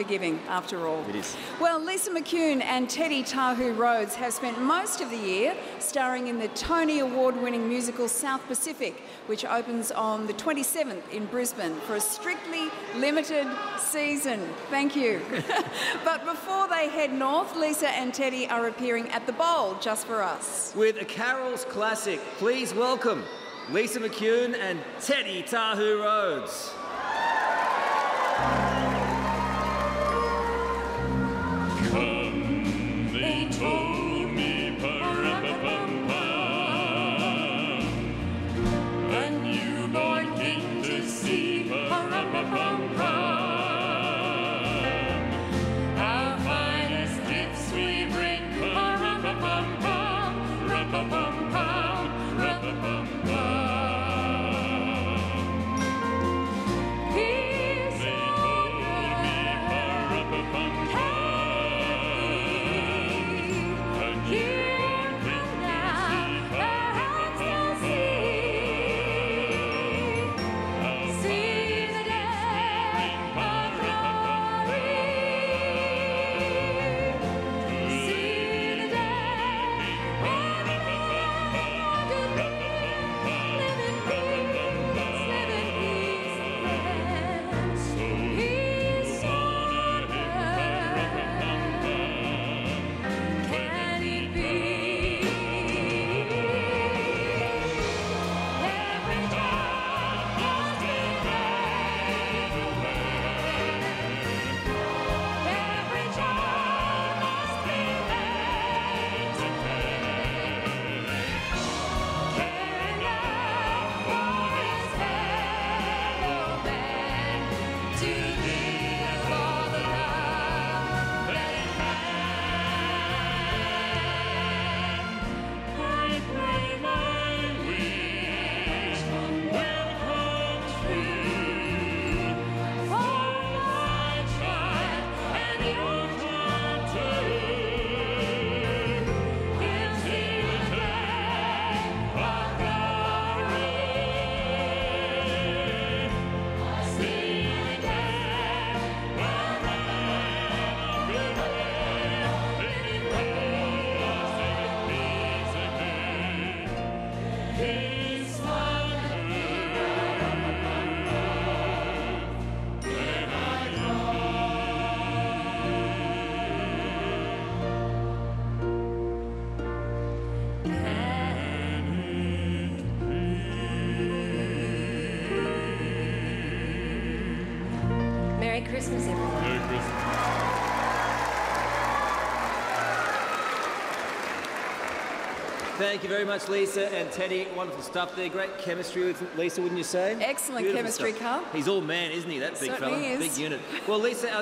forgiving after all. It is. Well, Lisa McCune and Teddy Tahu Rhodes have spent most of the year starring in the Tony Award winning musical South Pacific, which opens on the 27th in Brisbane for a strictly limited season. Thank you. but before they head north, Lisa and Teddy are appearing at the Bowl just for us. With a Carol's classic, please welcome Lisa McCune and Teddy Tahu Rhodes. Merry Christmas, everyone. Merry Christmas. Thank you very much, Lisa and Teddy. Wonderful stuff there. Great chemistry with Lisa, wouldn't you say? Excellent Beautiful chemistry, stuff. Carl. He's all man, isn't he? That big Certainly fella. is. Big unit. Well, Lisa, our